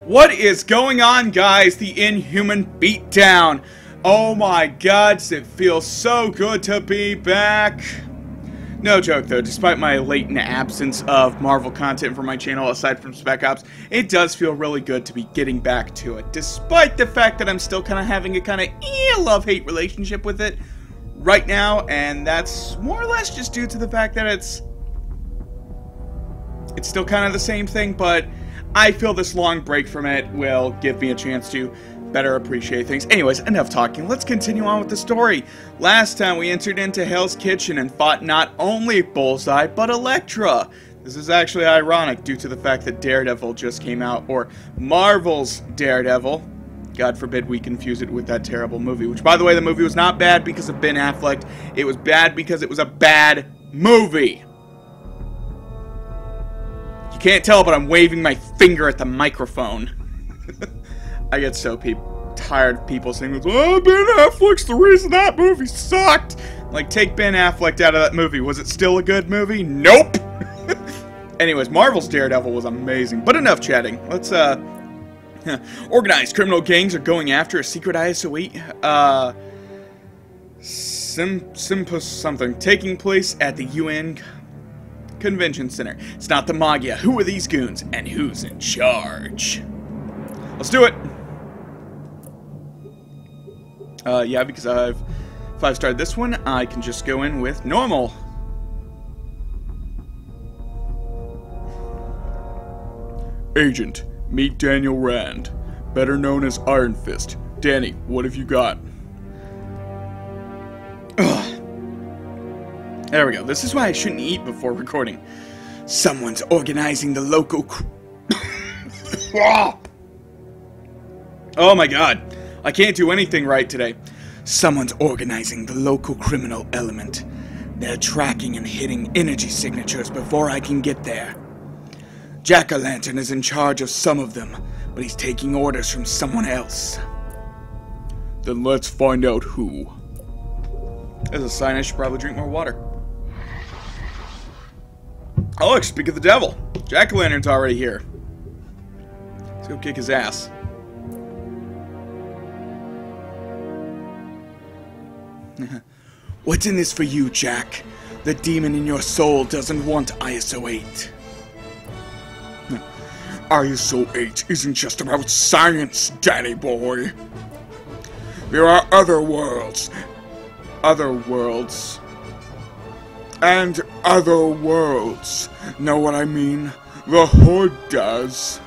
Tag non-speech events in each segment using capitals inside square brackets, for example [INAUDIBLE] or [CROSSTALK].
What is going on, guys? The Inhuman Beatdown. Oh my god, it feels so good to be back. No joke though, despite my latent absence of Marvel content for my channel aside from Spec Ops, it does feel really good to be getting back to it, despite the fact that I'm still kind of having a kind of eh, love-hate relationship with it right now, and that's more or less just due to the fact that it's it's still kind of the same thing, but I feel this long break from it will give me a chance to better appreciate things. Anyways, enough talking. Let's continue on with the story. Last time we entered into Hell's Kitchen and fought not only Bullseye, but Elektra. This is actually ironic due to the fact that Daredevil just came out, or Marvel's Daredevil. God forbid we confuse it with that terrible movie, which, by the way, the movie was not bad because of Ben Affleck. It was bad because it was a bad movie. You can't tell, but I'm waving my finger at the microphone. [LAUGHS] I get so tired of people saying, Oh, Ben Affleck's the reason that movie sucked! Like, take Ben Affleck out of that movie. Was it still a good movie? Nope! [LAUGHS] Anyways, Marvel's Daredevil was amazing. But enough chatting. Let's, uh... [LAUGHS] Organized criminal gangs are going after a secret ISO-8, uh... Sim... Simpus something. Taking place at the UN Convention Center. It's not the Maggia. Who are these goons? And who's in charge? Let's do it! Uh, yeah, because I've five-starred this one, I can just go in with normal. Agent, meet Daniel Rand, better known as Iron Fist. Danny, what have you got? There we go. This is why I shouldn't eat before recording. Someone's organizing the local [COUGHS] Oh my god. I can't do anything right today. Someone's organizing the local criminal element. They're tracking and hitting energy signatures before I can get there. Jack-o'-lantern is in charge of some of them, but he's taking orders from someone else. Then let's find out who. As a sign, I should probably drink more water. Oh, look, speak of the devil. Jack-o'-lantern's already here. Let's go kick his ass. [LAUGHS] What's in this for you, Jack? The demon in your soul doesn't want ISO 8. [LAUGHS] ISO 8 isn't just about science, Danny boy. There are other worlds. Other worlds. And other worlds. Know what I mean? The Hood does.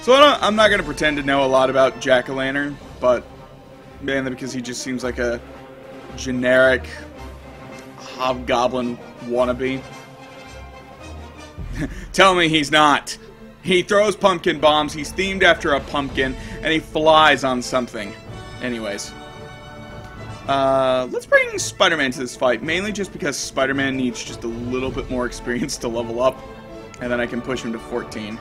So I am not going to pretend to know a lot about Jack-o'-lantern, but mainly because he just seems like a generic hobgoblin wannabe. [LAUGHS] Tell me he's not. He throws pumpkin bombs, he's themed after a pumpkin, and he flies on something. Anyways. Uh, let's bring Spider-Man to this fight, mainly just because Spider-Man needs just a little bit more [LAUGHS] experience to level up, and then I can push him to 14.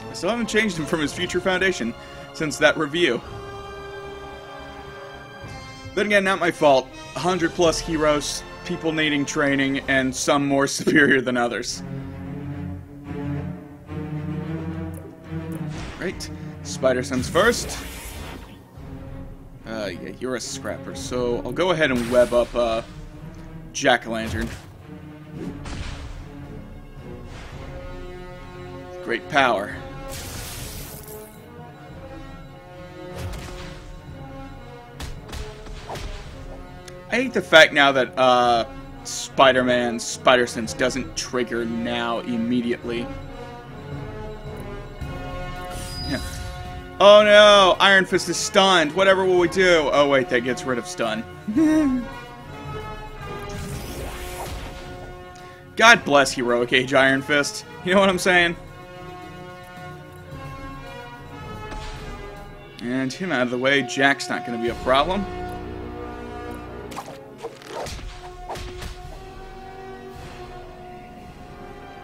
I still haven't changed him from his future foundation since that review. Then again, not my fault. 100 plus heroes, people needing training, and some more [LAUGHS] superior than others. Right. Spider Sense first. Uh, yeah, you're a scrapper, so I'll go ahead and web up, uh, Jack-o'-lantern. Great power. I hate the fact now that uh, Spider-Man Spider Sense doesn't trigger now immediately. Oh no! Iron Fist is stunned. Whatever will we do? Oh wait, that gets rid of stun. [LAUGHS] God bless Heroic Age Iron Fist. You know what I'm saying? And him out of the way. Jack's not going to be a problem.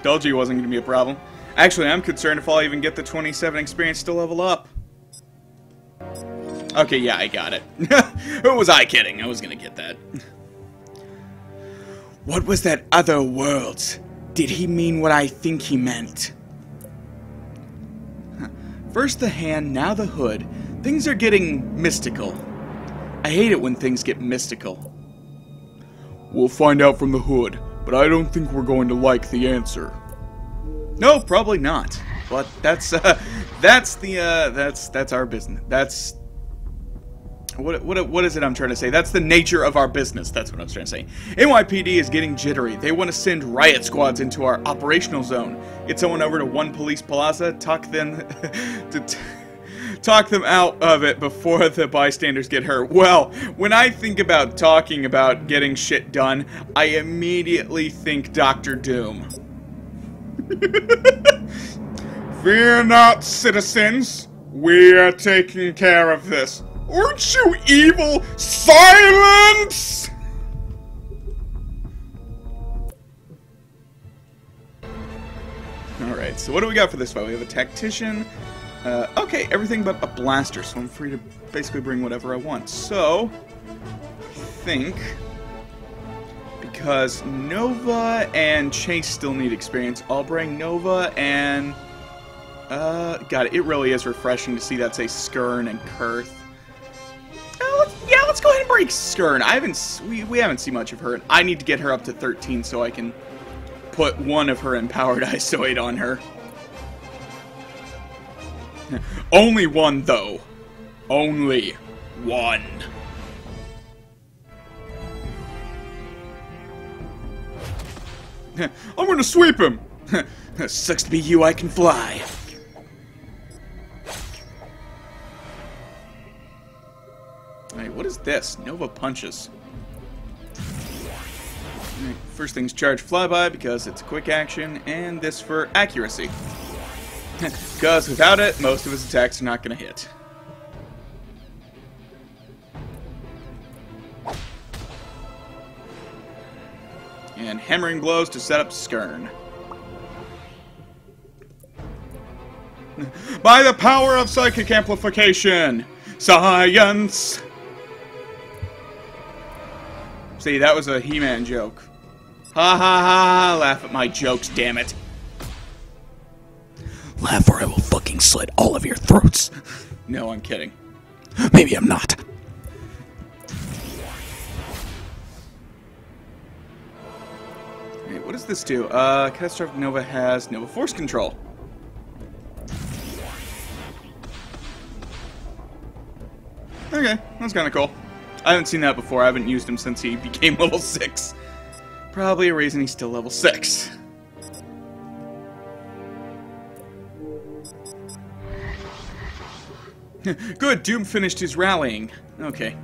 Told wasn't going to be a problem. Actually, I'm concerned if I'll even get the 27 experience to level up. Okay, yeah, I got it. [LAUGHS] Who was I kidding? I was to get that. What was that other worlds? Did he mean what I think he meant? First the hand, now the hood. Things are getting mystical. I hate it when things get mystical. We'll find out from the hood, but I don't think we're going to like the answer. No, probably not. But that's uh, [LAUGHS] that's the uh, that's that's our business. That's what, what, what is it I'm trying to say? That's the nature of our business. That's what I was trying to say. NYPD is getting jittery. They want to send riot squads into our operational zone. Get someone over to One Police Plaza, talk them [LAUGHS] to talk them out of it before the bystanders get hurt. Well, when I think about talking about getting shit done, I immediately think Doctor Doom. [LAUGHS] Fear not, citizens. We are taking care of this. Aren't you evil? Silence! Alright, so what do we got for this fight? We have a tactician. Uh, okay, everything but a blaster, so I'm free to basically bring whatever I want. So, I think because Nova and Chase still need experience, I'll bring Nova and uh, God, it really is refreshing to see that say Skirn and Kuurth. Break Skirn. I haven't we, we haven't seen much of her. I need to get her up to 13 so I can put one of her empowered [LAUGHS] Isoid on her. [LAUGHS] Only one though. Only one. [LAUGHS] I'm gonna sweep him. Sucks to be you, I can fly. What is this? Nova punches. First thing's charge flyby because it's a quick action, and this for accuracy. [LAUGHS] Because without it, most of his attacks are not going to hit. And hammering blows to set up Skirn. [LAUGHS] By the power of psychic amplification! Science! See, that was a He-Man joke. Ha ha ha! Laugh at my jokes, damn it. Laugh or I will fucking slit all of your throats. No, I'm kidding. Maybe I'm not. Wait, what does this do? Uh, Catastrophic Nova has Nova Force Control. Okay, that's kind of cool. I haven't seen that before. I haven't used him since he [LAUGHS] became level 6. Probably a reason he's still level 6. [LAUGHS] Good, Doom finished his rallying. Okay.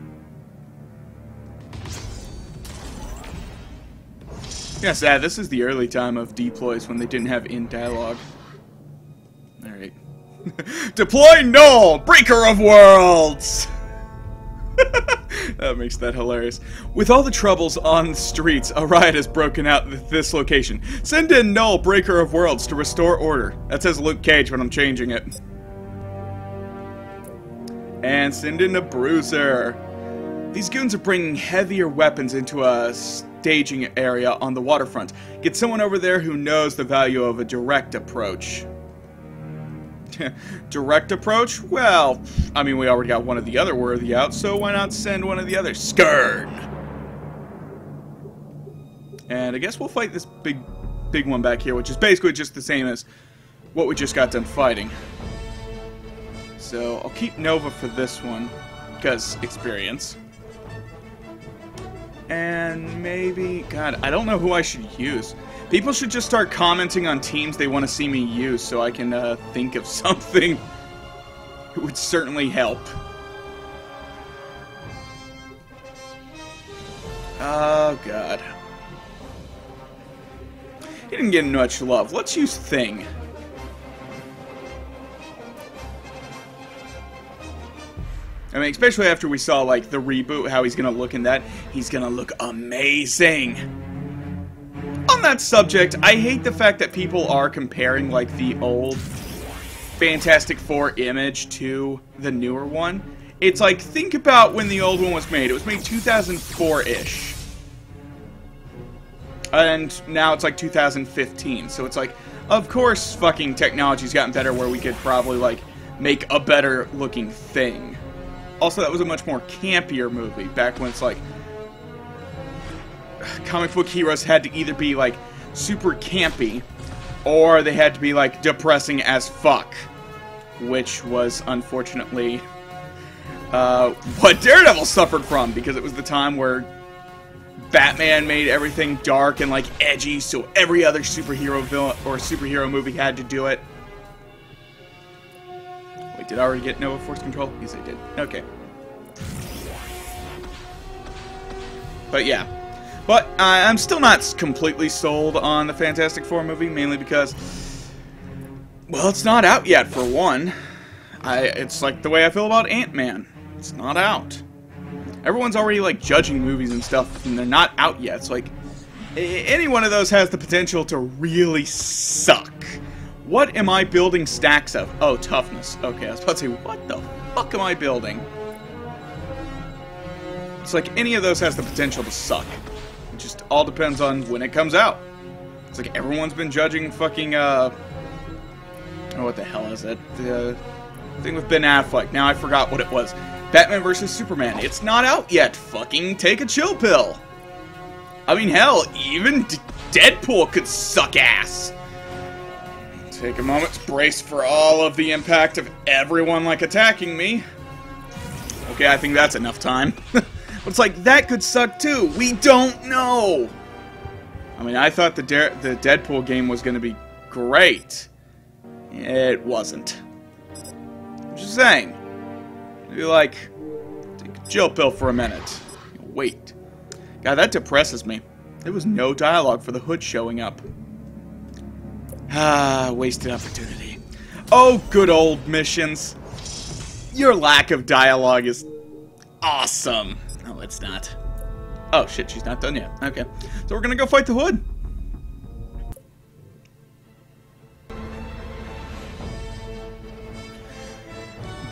Yeah, sad. This is the early time of deploys when they didn't have in dialogue. Alright. [LAUGHS] Deploy Nul! Breaker of Worlds! That makes that hilarious. With all the troubles on the streets, a riot has broken out at this location. Send in Nul, Breaker of Worlds, to restore order. That says Luke Cage when I'm changing it. And send in a Bruiser. These goons are bringing heavier weapons into a staging area on the waterfront. Get someone over there who knows the value of a direct approach. [LAUGHS] direct approach? Well, I mean, we already got one of the other worthy out, so why not send one of the others? Skirn! And I guess we'll fight this big, big one back here, which is basically just the same as what we just got done fighting. So I'll keep Nova for this one, because experience. And maybe, God, I don't know who I should use. People should just start commenting on teams they want to see me use so I can uh, think of [LAUGHS] something. It would certainly help. Oh, God. He didn't get much love. Let's use Thing. I mean, especially after we saw, like, the reboot, how he's gonna look in that. He's gonna look amazing! On that subject, I hate the fact that people are comparing, like, the old Fantastic Four image to the newer one. It's like, think about when the old one was made. It was made 2004-ish. And now it's like 2015, so it's like, of course fucking technology's gotten better where we could probably, like, make a better looking thing. Also, that was a much more campier movie back when it's like comic book heroes had to either be like super campy or they had to be like depressing as fuck, which was unfortunately uh, what Daredevil suffered from because it was the time where Batman made everything dark and like edgy, so every other superhero villain or superhero movie had to do it. Did I already get Nova Force Control? Yes, I did. Okay. But yeah. But uh, I'm still not completely sold on the Fantastic Four movie, mainly because, well, it's not out yet, for one. I, it's like the way I feel about Ant-Man. It's not out. Everyone's already, like, judging movies and stuff, and they're not out yet. It's like, any one of those has the potential to really suck. What am I building stacks of? Oh, toughness. Okay, I was about to say, what the fuck am I building? It's like any of those has the potential to suck. It just all depends on when it comes out. It's like everyone's been judging fucking, uh... Oh, what the hell is it? The thing with Ben Affleck. Now I forgot what it was. Batman vs. Superman. It's not out yet. Fucking take a chill pill. I mean, hell, even D Deadpool could suck ass. Take a moment to brace for all of the impact of everyone, like, attacking me. Okay, I think that's enough time. [LAUGHS] it's like, that could suck too. We don't know. I mean, I thought the, De the Deadpool game was going to be great. It wasn't. I'm just saying. Maybe, like, take a chill pill for a minute. Wait. God, that depresses me. There was no dialogue for the hood showing up. Ah, wasted opportunity. Oh, good old missions. Your lack of dialogue is awesome. No, it's not. Oh, shit, she's not done yet. Okay. So we're gonna go fight the hood.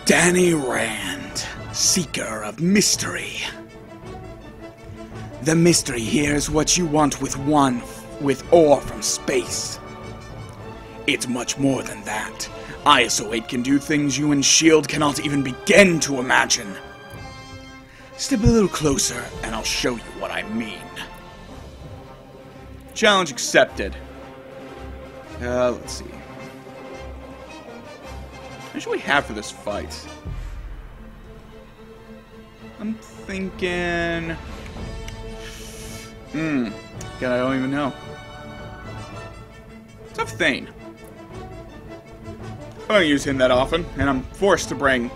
Danny Rand, seeker of mystery. The mystery here is what you want with one, with ore from space. It's much more than that. ISO 8 can do things you and S.H.I.E.L.D. cannot even begin to imagine. Step a little closer, and I'll show you what I mean. Challenge accepted. Uh, let's see. What should we have for this fight? I'm thinking... Hmm. God, I don't even know. Tough Thane. I don't use him that often, and I'm forced to bring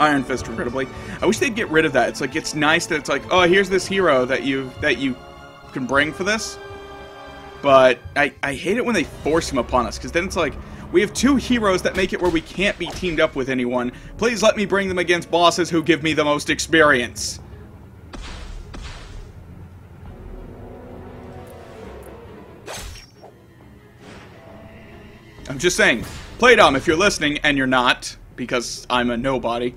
Iron Fist regrettably. I wish they'd get rid of that. It's like it's nice that it's like, oh, here's this hero that you that you can bring for this. But I, I hate it when they force him upon us, because then it's like, we have two heroes that make it where we can't be teamed up with anyone. Please let me bring them against bosses who give me the most experience. I'm just saying, Playdom, if you're listening, and you're not, because I'm a nobody.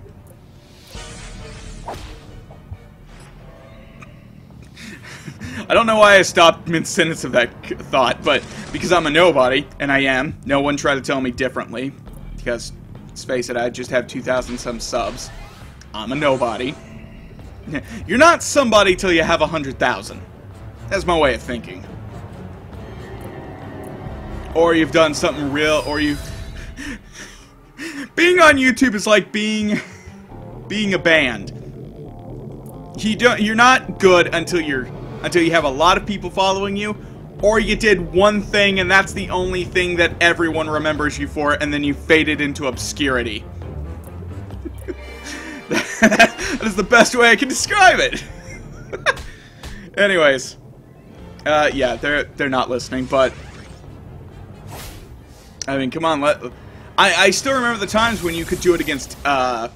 I don't know why I stopped mid-sentence of that thought, but because I'm a nobody, and I am, no one try to tell me differently, because, let's face it, I just have 2,000 some subs. I'm a nobody. [LAUGHS] You're not somebody till you have 100,000. That's my way of thinking. Or you've done something real, or you... being on YouTube is like being... being a band. You don't, you're not good until you're until you have a lot of people following you, or you did one thing and that's the only thing that everyone remembers you for, and then you faded into obscurity. [LAUGHS] that is the best way I can describe it. [LAUGHS] Anyways, uh, yeah, they're they're not listening, but I mean, come on, let. I I still remember the times when you could do it against uh,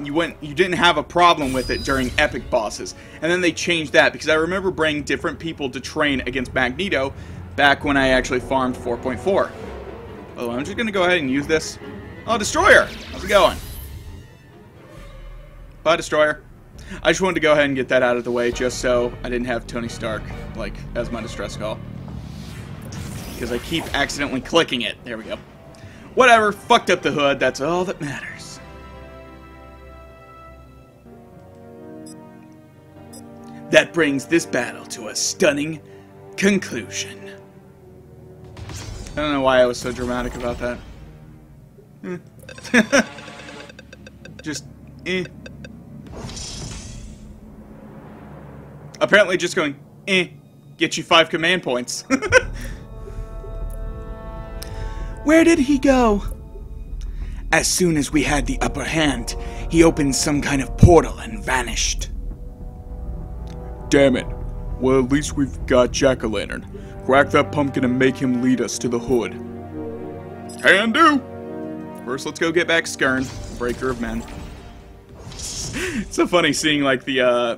you went you didn't have a problem with it during epic bosses. And then they changed that because I remember bringing different people to train against Magneto back when I actually farmed 4.4 oh I'm just gonna go ahead and use this. Oh destroyer! How's it going? Bye destroyer. I just wanted to go ahead and get that out of the way just so I didn't have Tony Stark like as my distress call. Because I keep accidentally clicking it. There we go Whatever, fucked up the hood, that's all that matters. That brings this battle to a stunning conclusion. I don't know why I was so dramatic about that. Eh. [LAUGHS] just, eh. Apparently just going, eh, get you five command points. [LAUGHS] Where did he go? As soon as we had the upper hand, he opened some kind of portal and vanished. Damn it. Well, at least we've got Jack-o'-lantern. Crack that pumpkin and make him lead us to the hood. Can do! First, let's go get back Skirn, Breaker of Men. it's so funny seeing, like, the, uh,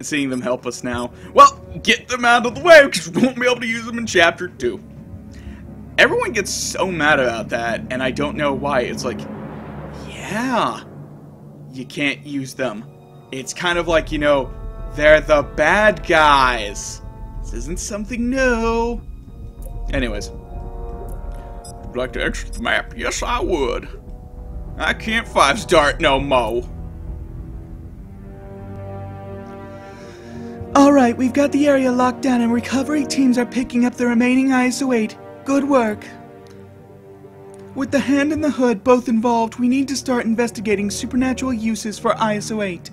seeing them help us now. Well, get them out of the way, because we won't be able to use them in Chapter 2. Everyone gets so mad about that, and I don't know why. It's like, yeah, you can't use them. It's kind of like, you know, they're the bad guys. This isn't something new. Anyways. Would like to exit the map? Yes, I would. I can't five star no mo. Alright, we've got the area locked down and recovery teams are picking up the remaining ISO 8. Good work. With the hand and the hood both involved, we need to start investigating supernatural uses for ISO 8.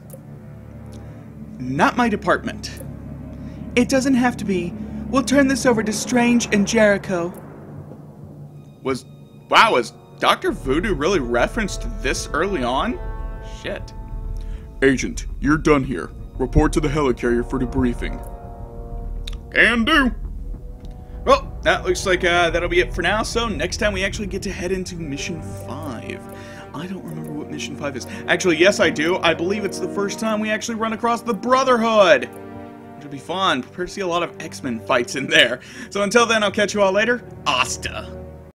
Not my department. It doesn't have to be. We'll turn this over to Strange and Jericho. Was wow, was Dr. Voodoo really referenced this early on? Shit. Agent, you're done here. Report to the helicarrier for debriefing. Can do. That looks like uh, that'll be it for now. So next time we actually get to head into Mission 5. I don't remember what Mission 5 is. Actually, yes I do. I believe it's the first time we actually run across the Brotherhood. Will be fun. Prepare to see a lot of X-Men fights in there. So until then, I'll catch you all later. Asta.